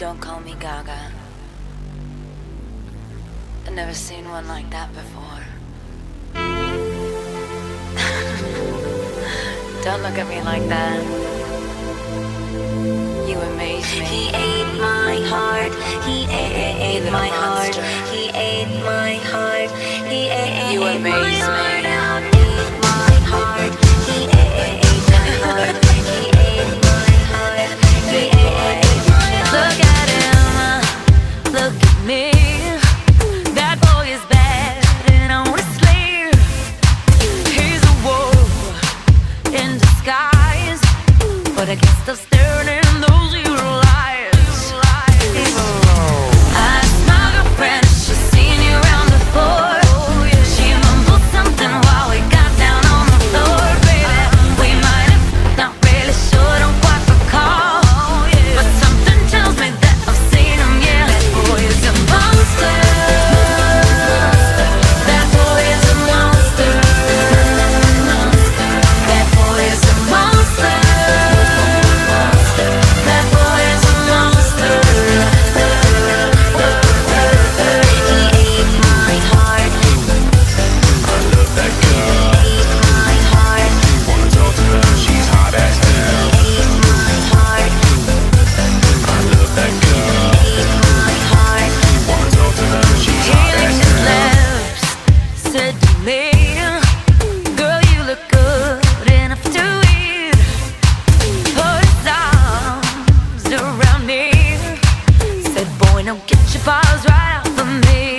Don't call me Gaga. I've never seen one like that before. Don't look at me like that. You amaze me. He ate my heart. He ate, my heart. He ate my heart. He ate, my heart. you amaze me. me. That boy is bad, and he's a wolf in disguise. But I guess those Smiles right out for me.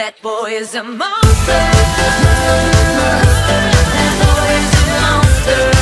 That boy is a monster. That boy is a monster.